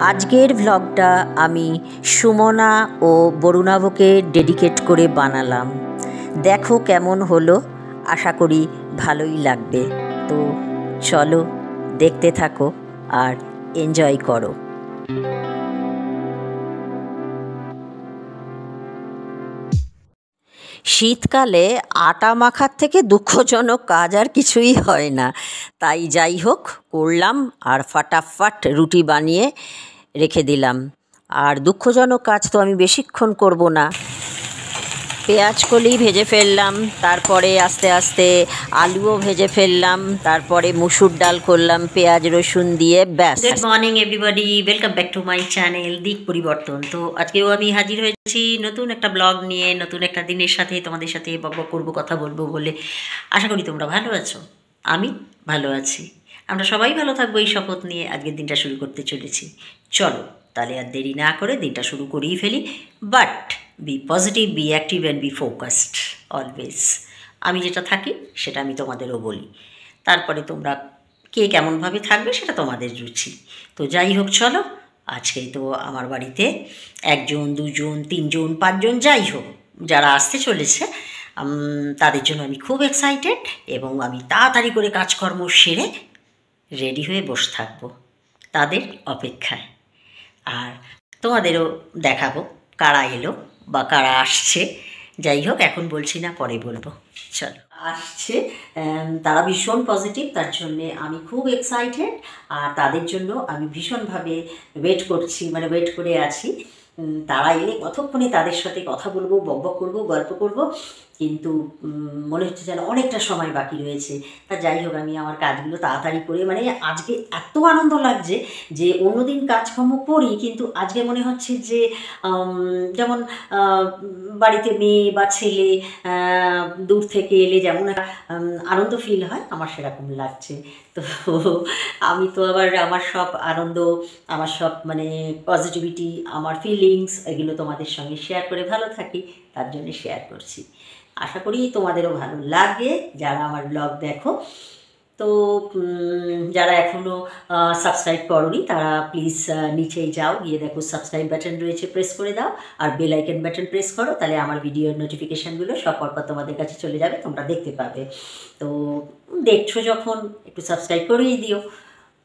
আজকের ভ্লগটা আমি সুমনা ও বরুণাভকে ডেডিকেট করে বানালাম। দেখো কেমন হলো, আশা করি ভালোই লাগবে। তো চলো দেখতে থাকো আর এনজয় করো। শীতকালে আটা মাখার থেকে দুঃখজনক কাজ আর কিছুই হয় না। তাই যাই হোক, করলাম আর ফাটাফাট রুটি বানিয়ে রেখে দিলাম। আর দুঃখজনক কাজ তো আমি বেশিক্ষণ করব না। পেঁয়াজ কলি ভেজে ফেললাম, তারপরে আস্তে আস্তে আলুও ভেজে ফেললাম, তারপরে মুসুর ডাল করলাম, পেঁয়াজ রসুন দিয়ে ব্যাস। Good morning everybody welcome back to my channel দিক পরিবর্তন। তো আজকেও আমি হাজির হয়েছি নতুন একটা ব্লগ নিয়ে, নতুন একটা দিনের সাথে, তোমাদের সাথে বক করব, কথা বলব বলে। আশা করি তোমরা ভালো আছো, আমি ভালো আছি। আমরা সবাই ভালো থাকব এই শপথ নিয়ে, আজকের দিনটা শুরু করতে চলেছি। চলো, তাহলে আর দেরি না করে দিনটা শুরু করেই ফেলি। But be positive be active and be focused always আমি যেটা থাকি, সেটা আমি তোমাদেরও বলি। তারপরে তোমরা কে কেমনভাবে থাকবে, সেটা তোমাদের রুচি। তো যাই হোক, চলো, আজকে তো আমার বাড়িতে একজন, দুজন, তিনজন, পাঁচজন, যাই হোক, যারা আসতে চলেছে তাদের জন্য আমি খুব এক্সাইটেড এবং আমি তাড়াতাড়ি করে কাজকর্ম সেরে রেডি হয়ে বসে থাকব তাদের অপেক্ষায়। আর তোমাদেরও দেখাবো কারা এলো। বা কারা আসছে, যাই হোক, এখন বলছি না, পরে বলব। চলো। আসছে তারা ভীষণ পজিটিভ তার জন্যে আমি খুব এক্সাইটেড আর তাদের জন্য আমি ভীষণভাবে ওয়েট করছি মানে ওয়েট করে আছি। তারা এলে কতক্ষণে তাদের সাথে কথা বলব বকবক করব, গল্প করব কিন্তু মনে হচ্ছে যেন অনেকটা সময় বাকি রয়েছে। তা যাই হোক, আমি আমার কাজগুলো তাড়াতাড়ি করে মানে আজকে এত আনন্দ লাগছে যে অন্যদিন কাজকর্ম করি, কিন্তু আজকে মনে হচ্ছে যে যেমন বাড়িতে মেয়ে বা ছেলে দূর থেকে এলে যেমন আনন্দ ফিল হয়, আমার সেরকম লাগছে। তো আমি তো আবার আমার সব আনন্দ, আমার সব মানে পজিটিভিটি আমার ফিলিংস এগুলো তোমাদের সঙ্গে শেয়ার করে ভালো থাকি, তার জন্য শেয়ার করছি। আশা করি তোমাদেরও ভালো লাগে যারা আমার ব্লগ দেখো। তো যারা এখনও সাবস্ক্রাইব করনি, তারা প্লিজ নিচেই যাও, গিয়ে দেখো সাবস্ক্রাইব বাটন রয়েছে প্রেস করে দাও। আর বেল আইকন বাটন প্রেস করো, তাহলে আমার ভিডিওর নোটিফিকেশানগুলো সব পরপর তোমাদের কাছে চলে যাবে, তোমরা দেখতে পাবে। তো, দেখছ যখন, একটু সাবস্ক্রাইব করেই দিও।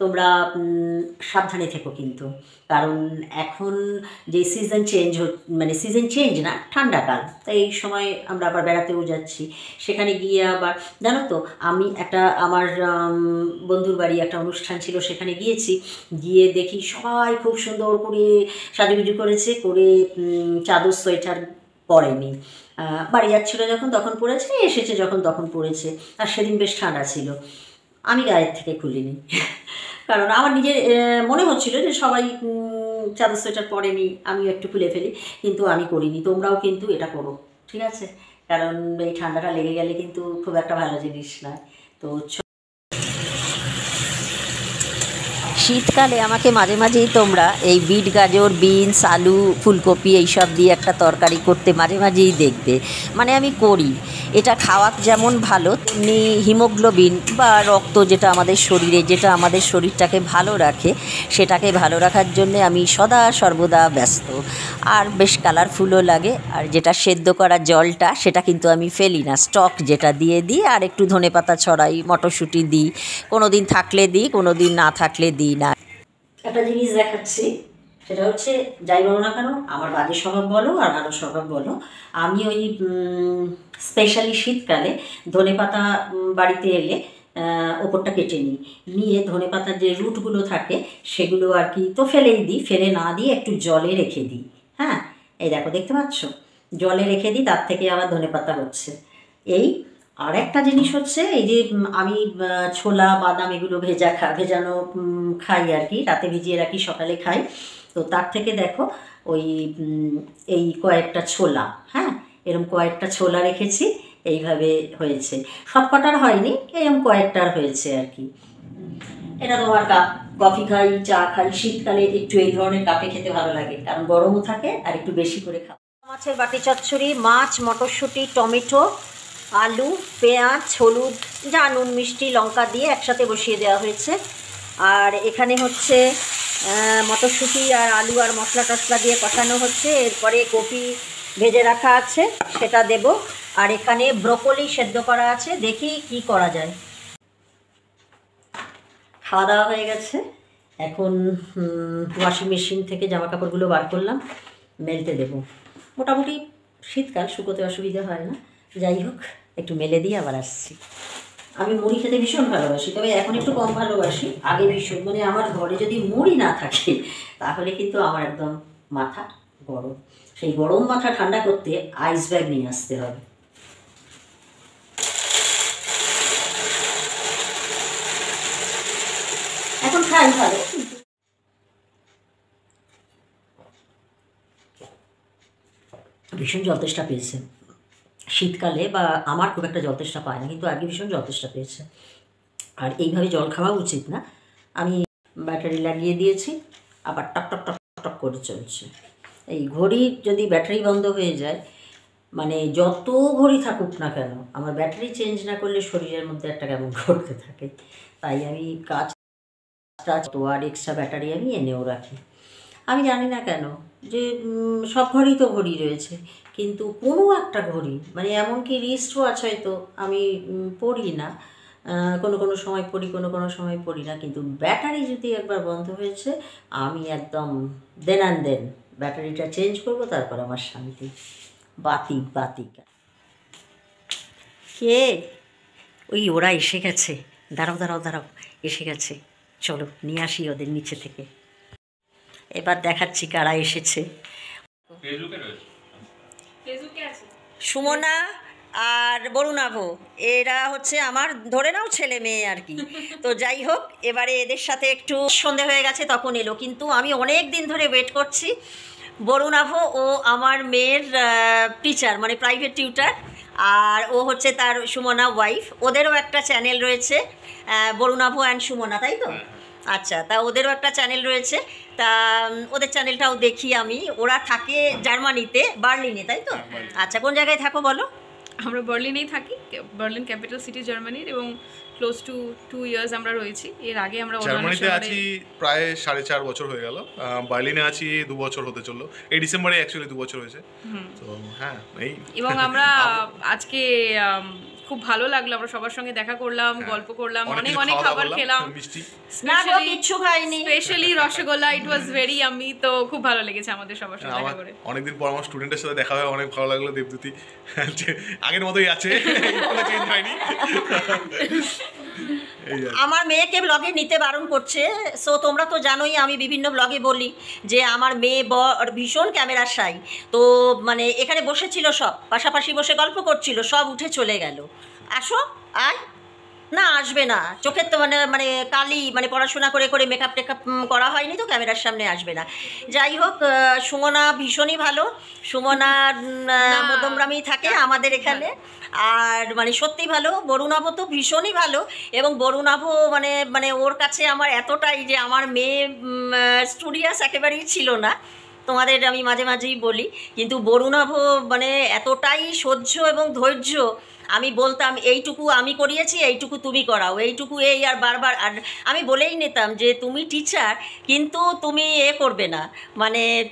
তোমরা সাবধানে থেকো কিন্তু। কারণ এখন যে সিজন চেঞ্জ মানে সিজন চেঞ্জ না ঠান্ডাকাল তাই এই সময় আমরা আবার বেড়াতেও যাচ্ছি। সেখানে গিয়ে আবার, জানো তো, আমি একটা, আমার বন্ধুর বাড়ি একটা অনুষ্ঠান ছিল, সেখানে গিয়েছি। গিয়ে দেখি সবাই খুব সুন্দর করে সাজুগুজু করেছে, করে চাদর, সোয়েটার পরেনি। বাড়ি যাচ্ছিল যখন, তখন পড়েছে এসেছে যখন, তখন পড়েছে আর সেদিন বেশ ঠান্ডা ছিল। আমি গায়ের থেকে খুলিনি। কারণ আমার নিজের মনে হচ্ছিল যে সবাই চাদর সোয়েটার পরেনি, আমিও একটু খুলে ফেলি, কিন্তু আমি করিনি। তোমরাও কিন্তু এটা করো, ঠিক আছে? কারণ এই ঠান্ডাটা লেগে গেলে কিন্তু খুব একটা ভালো জিনিস নয়। তো শীতকালে আমাকে মাঝে মাঝেই তোমরা এই বিট গাজর, বিনস, আলু, ফুলকপি এইসব দিয়ে একটা তরকারি করতে মাঝে মাঝেই দেখবে। মানে আমি করি। এটা খাওয়া যেমন ভালো, তেমনি হিমোগ্লোবিন বা রক্ত যেটা আমাদের শরীরে, যেটা আমাদের শরীরটাকে ভালো রাখে, সেটাকে ভালো রাখার জন্যে আমি সদা সর্বদা ব্যস্ত। আর বেশ কালারফুলও লাগে। আর যেটা সেদ্ধ করা জলটা, সেটা কিন্তু আমি ফেলি না। স্টক যেটা দিয়ে দিই, আর একটু ধনে পাতা ছড়াই, মটরশুঁটি দিই। কোনো দিন থাকলে দিই কোনো দিন না থাকলে দিই। একটা জিনিস দেখাচ্ছি, সেটা হচ্ছে যাই বলো না কেন, আমার বাজে স্বভাব বলো আর ভালো স্বভাব বলো। আমি ওই স্পেশালি শীতকালে ধনে পাতা বাড়িতে এলে ওপরটা কেটে নিই। নিয়ে ধনে পাতার যে রুটগুলো থাকে, সেগুলো আর কি তো ফেলেই দিই, ফেলে না দিয়ে একটু জলে রেখে দিই। হ্যাঁ? এই দেখো, দেখতে পাচ্ছ? জলে রেখে দিই, তার থেকে আবার ধনে পাতা হচ্ছে। এই আর একটা জিনিস হচ্ছে, এই যে আমি ছোলা, বাদাম এগুলো ভেজা খা, ভেজানো খাই আর কি, রাতে ভিজিয়ে রাখি, সকালে খাই। তো তার থেকে দেখো, ওই এই কয়েকটা ছোলা হ্যাঁ? এরকম কয়েকটা ছোলা রেখেছি, এইভাবে হয়েছে। সব কটার হয়নি এরকম কয়েকটার হয়েছে আর কি। এটা তোমার কাপ, কফি খাই, চা খাই, শীতকালে একটু এই ধরনের কাপে খেতে ভালো লাগে, কারণ গরমও থাকে আর একটু বেশি করে খাও মাছের বাটি চচ্চড়ি, মাছ, মটরশুঁটি, টমেটো আলু, পেঁয়াজ, হলুদ, যা নুন, মিষ্টি, লঙ্কা দিয়ে একসাথে বসিয়ে দেওয়া হয়েছে। আর এখানে হচ্ছে মটরশুঁটি আর আলু আর মশলা টশলা দিয়ে কষানো হচ্ছে। এরপরে কপি ভেজে রাখা আছে, সেটা দেব। আর এখানে ব্রোকলি সেদ্ধ করা আছে, দেখি কি করা যায়। খাওয়া দাওয়া হয়ে গেছে। এখন ওয়াশিং মেশিন থেকে জামা কাপড়গুলো বার করলাম, মেলতে দেব। মোটামুটি শীতকাল, শুকোতে অসুবিধা হয় না। যাই হোক। একটু মেলে দিয়ে আবার আসছি। আমি মুড়ি খেতে ভীষণ ভালোবাসি, তবে এখন একটু কম ভালোবাসি। আগে ভীষণ মানে আমার ঘরে যদি মুড়ি না থাকে, তাহলে কিন্তু আমার একদম মাথা গরম। সেই গরম মাথা ঠান্ডা করতে আইস ব্যাগ নিয়ে আসতে হবে। এখন খাই ভালো। ভীষণ যথেষ্ট পেয়েছে। শীতকালে বা আমার খুব একটা জলতেষ্টা পায় না, কিন্তু আগে ভীষণ জলতেষ্টা পেয়েছে। আর এইভাবে জল খাওয়া উচিত না। আমি ব্যাটারি লাগিয়ে দিয়েছি, আবার টক টক টক টক করে চলছে। এই ঘড়ি যদি ব্যাটারি বন্ধ হয়ে যায় মানে যত ঘড়ি থাকুক না কেন, আমার ব্যাটারি চেঞ্জ না করলে শরীরের মধ্যে একটা কেমন ঘটতে থাকে। তাই আমি কাজ টাজ তো আর এক্সট্রা ব্যাটারি আমি এনেও রাখি। আমি জানি না কেন যে সব ঘড়ি তো ঘড়ি রয়েছে। কিন্তু কোনো একটা ঘড়ি মানে এমনকি রিস্টও আছে হয়তো, আমি পড়ি না। কোনো কোনো সময় পড়ি, কোনো কোনো সময় পড়ি না। কিন্তু ব্যাটারি যদি একবার বন্ধ হয়েছে, আমি একদম দেন অ্যান্ড দেন ব্যাটারিটা চেঞ্জ করব, তারপর আমার শান্তি। বাতি বাতি। কে? ওই ওরা এসে গেছে। দাঁড়াও দাঁড়াও দাঁড়াও, এসে গেছে। চলো, নিয়ে আসি ওদের নিচে থেকে। এবার দেখাচ্ছি কারা এসেছে। সুমনা আর বরুণাভ এরা হচ্ছে আমার ধরে নাও ছেলে মেয়ে আর কি। তো যাই হোক এবারে এদের সাথে একটু সন্ধে হয়ে গেছে তখন এলো। কিন্তু আমি অনেক দিন ধরে ওয়েট করছি বরুণাভ ও আমার মেয়ের টিচার মানে প্রাইভেট টিউটার আর ও হচ্ছে তার সুমনা ওয়াইফ ওদেরও একটা চ্যানেল রয়েছে বরুণাভ অ্যান্ড সুমনা তাই তো? আচ্ছা তা ওদেরও একটা চ্যানেল রয়েছে। তা ওদের চ্যানেলটাও দেখি আমি। ওরা থাকে জার্মানিতে বার্লিনে তাই তো? আচ্ছা কোন জায়গায় থাকো বলো? আমরা বার্লিনেই থাকি বার্লিন ক্যাপিটাল সিটি জার্মানির এবং ক্লোজ টু টু ইয়ার্স আমরা রয়েছি। এর আগে আমরা জার্মানিতে আছি প্রায় সাড়ে চার বছর হয়ে গেল। বার্লিনে আছি দু বছর হতে চলল। এই ডিসেম্বরে অ্যাকচুয়ালি দু বছর হয়েছে। তো হ্যাঁ এই এবং আমরা আজকে খুব ভালো লাগল আমরা সবার সঙ্গে দেখা করলাম গল্প করলাম অনেক অনেক খাবার খেলাম। Specially rasgulla it was very আমি তো খুব ভালো লেগেছে আমাদের সবার সঙ্গে দেখা করে। অনেকদিন পর আমার স্টুডেন্টের সাথে দেখা হয় অনেক ভালো লাগল দেবদূতি। আগের মতোই আছে কোনো চেঞ্জ হয়নি। আমার মেয়েকে ব্লগে নিতে বারণ করছে। সো তোমরা তো জানোই, আমি বিভিন্ন ব্লগে বলি যে, আমার মেয়ে বর ভীষণ ক্যামেরার সাই তো মানে এখানে বসেছিল সব, পাশাপাশি বসে গল্প করছিল, সব উঠে চলে গেল। আসো, আয়। না আসবে না। চোখের তো মানে মানে কালি মানে পড়াশোনা করে করে মেকআপ টেকআপ করা হয়নি তো ক্যামেরার সামনে আসবে না। যাই হোক সুমনা ভীষণই ভালো। সুমনা উম, আহ, মধ্যমগ্রামেই থাকে আমাদের এখানে। আর মানে সত্যি ভালো বরুণাভ তো ভীষণই ভালো। এবং বরুণাভ মানে মানে ওর কাছে আমার এতটাই যে আমার মেয়ে স্টুডিয়াস একেবারেই ছিল না। তোমাদের আমি মাঝে মাঝেই বলি। কিন্তু বরুণাভ মানে এতটাই সহ্য এবং ধৈর্য আমি বলতাম এইটুকু আমি করিয়েছি এইটুকু তুমি করাও এইটুকু এই আর বারবার। আর আমি বলেই নিতাম যে তুমি টিচার কিন্তু তুমি এ করবে না। মানে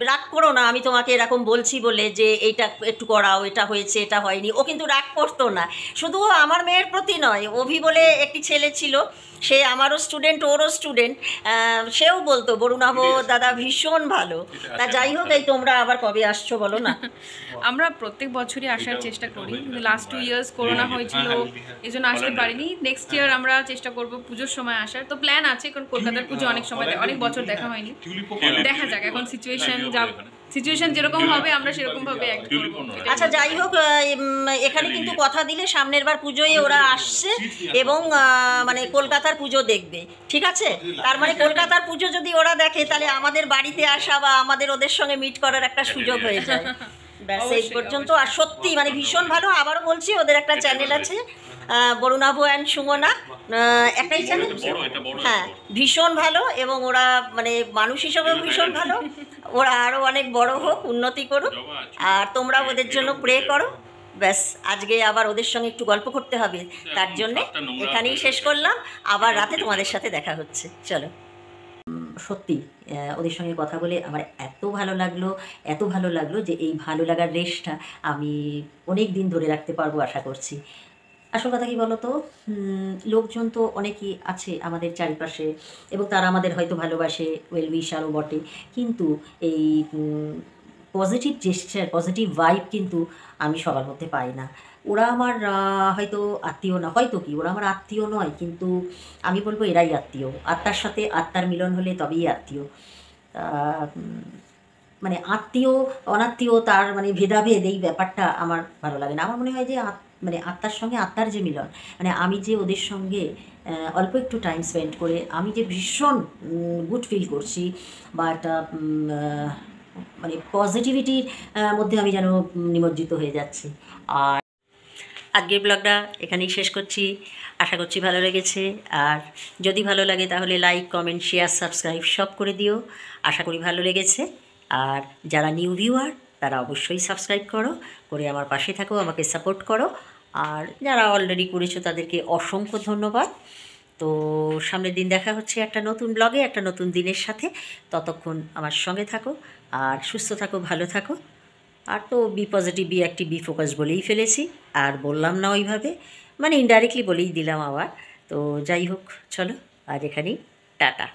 রাগ করো না আমি তোমাকে এরকম বলছি বলে যে এইটা একটু করাও এটা হয়েছে এটা হয়নি। ও কিন্তু রাগ করতো না। শুধু আমার মেয়ের প্রতি নয় অভি বলে একটি ছেলে ছিল সে আমারও স্টুডেন্ট ওরও স্টুডেন্ট সেও বলতো বরুণাভ দাদা ভীষণ ভালো। তা যাই হোক এই তোমরা আবার কবে আসছো বলো না? আমরা প্রত্যেক বছরই আসার চেষ্টা করি। লাস্ট টু ইয়ার্স করোনা হয়েছিল এই জন্য আসতে পারিনি। নেক্সট ইয়ার আমরা চেষ্টা করব পুজোর সময় আসার। তো প্ল্যান আছে কারণ কলকাতার পুজো অনেক সময় অনেক বছর দেখা হয়নি। দেখা যাক এখন সিচুয়েশন যা সিচুয়েশন যেরকম হবে আমরা সেরকম ভাবে আচ্ছা যাই হোক এখানে কিন্তু কথা দিলে সামনের বার পুজোয় ওরা আসছে এবং মানে কলকাতার পুজো দেখবে। ঠিক আছে? তার মানে কলকাতার পুজো যদি ওরা দেখে তাহলে আমাদের বাড়িতে আসা বা আমাদের ওদের সঙ্গে মিট করার একটা সুযোগ হয়ে যায়। ব্যাস এই পর্যন্ত। আর সত্যি মানে ভীষণ ভালো। আবারও বলছি ওদের একটা চ্যানেল আছে বরুণাভ অ্যান্ড সুমনা। একটাই চ্যানেল বড় এটা বড় হ্যাঁ ভীষণ ভালো এবং ওরা মানে মানুষ হিসেবেও ভীষণ ভালো। ওরা আরও অনেক বড় হোক উন্নতি করুক। আর তোমরা ওদের জন্য প্রে করো। ব্যাস আজকে আবার ওদের সঙ্গে একটু গল্প করতে হবে। তার জন্যে এখানেই শেষ করলাম। আবার রাতে তোমাদের সাথে দেখা হচ্ছে। চলো। সত্যি ওদের সঙ্গে কথা বলে আমার এত ভালো লাগল, এত ভালো লাগল যে এই ভালো লাগার রেশটা আমি অনেক দিন ধরে রাখতে পারব আশা করছি। আসল কথা কি বলতো? লোকজন তো অনেকই আছে আমাদের চারিপাশে এবং তারা আমাদের হয়তো ভালোবাসে ওয়েল উইশারও বটে। কিন্তু এই পজিটিভ জেস্টার পজিটিভ ভাইব কিন্তু আমি সবার মধ্যে পাই না। ওরা আমার হয়তো আত্মীয় না, হয়তো কি, ওরা আমার আত্মীয় নয়, কিন্তু আমি বলব এরাই আত্মীয়। আত্মার সাথে আত্মার মিলন হলে তবেই আত্মীয়। মানে আত্মীয়, অনাত্মীয়, তার মানে ভেদাভেদ, এই ব্যাপারটা আমার ভালো লাগে না। আমার মনে হয় যে মানে আত্মার সঙ্গে আত্মার যে মিলন মানে আমি যে ওদের সঙ্গে অল্প একটু টাইম স্পেন্ড করে, আমি যে ভীষণ গুড ফিল করছি বা একটা মানে পজিটিভিটির মধ্যে আমি যেন নিমজ্জিত হয়ে যাচ্ছি। আর আজকের ব্লগটা এখানেই শেষ করছি। আশা করছি ভালো লেগেছে। আর যদি ভালো লাগে তাহলে লাইক কমেন্ট শেয়ার সাবস্ক্রাইব সব করে দিও। আশা করি ভালো লেগেছে। আর যারা নিউ ভিউয়ার তারা অবশ্যই সাবস্ক্রাইব করো। করে আমার পাশে থাকো, আমাকে সাপোর্ট করো। আর যারা অলরেডি করেছ তাদেরকে অসংখ্য ধন্যবাদ। তো সামনের দিন দেখা হচ্ছে একটা নতুন ব্লগে একটা নতুন দিনের সাথে। ততক্ষণ আমার সঙ্গে থাকো। আর সুস্থ থাকো, ভালো থাকো। আর তো বি পজিটিভ বি একটি বি ফোকাস বলেই ফেলেছি। আর বললাম না ওইভাবে মানে ইনডাইরেক্টলি বলেই দিলাম আবার। তো যাই হোক, চলো আর এখানেই, টাটা।